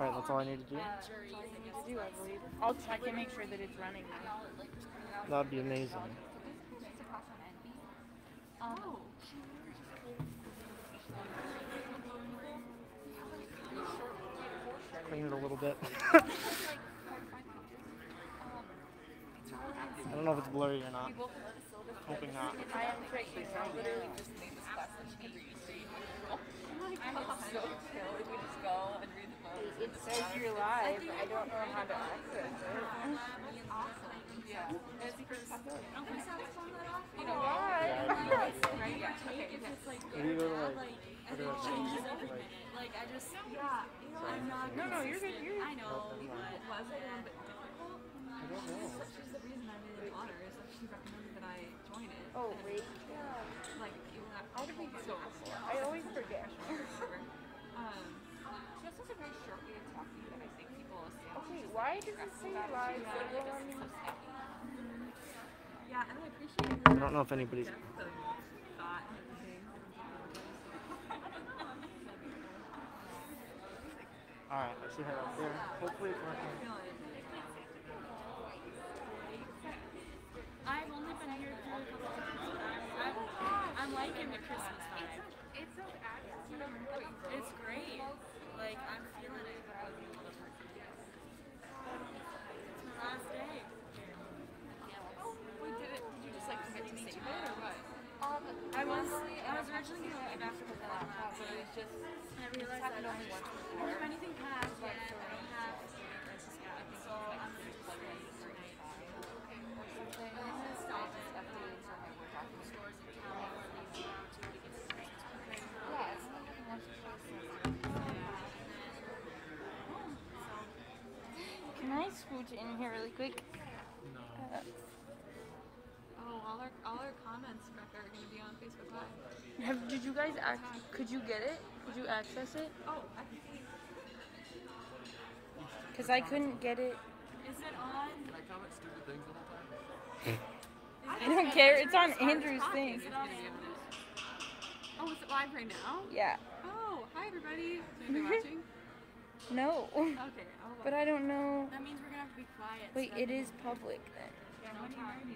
Alright, that's all I need to do. That's all you need to do, I believe. I'll check and make sure that it's running now. That would be amazing. Oh. Clean it a little bit. I don't know if it's blurry or not. Hoping not. I am checking. I literally just It says you're live. I don't know how to access it. Why? If you go to like, what do I say? Like, Like I just, yeah, you know, I'm not. No, no, you're good. You're I know, but was it um, a little bit difficult? I don't know. She's the reason I'm in honor is that she recommended that I join it. Oh, wait. I don't know if anybody's. thought and. Alright, I see her up there. Hopefully it's working. I've only been here through a couple of times. I'm, I'm, I'm liking the Christmas vibe. It's so active. It's great. Like, I'm feeling it. It's my last day. Wait, did it? Did you just like commit to save it or what? I was, I was originally going to leave after the laptop, but it was just, I realized that I don't have anything passed yet. I don't have this. So I'm going to just stay tonight. I'm going to stop it. Stores in town or these opportunity gets Can I scooch in here really quick? Uh, Oh, all our, all our comments, Becca, are going to be on Facebook Live. have did you guys act? Could you get it? Could you access it? Oh, I can see. Cause I couldn't get it. Is it on? Can I comment stupid things all the whole time? I don't care. It's on Andrew's thing. Is it on Oh, is it live right now? Yeah. Oh, hi everybody. Is anybody watching? No. Okay. I'll But I don't know. that means we're gonna have to be quiet. Wait, it is public then. Yeah, no time.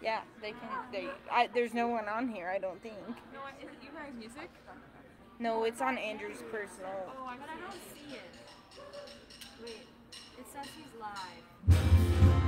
Yeah, they can. They. I, there's no one on here. I don't think. No, is it you guys' music? No, it's on Andrew's personal. Oh, I but I don't see it. Wait, it says he's live.